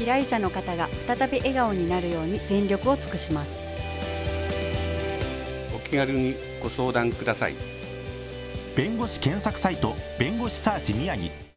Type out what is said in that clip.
依頼者の方が再び笑顔になるように全力を尽くします。お気軽にご相談ください。弁護士検索サイト弁護士サーチ宮城。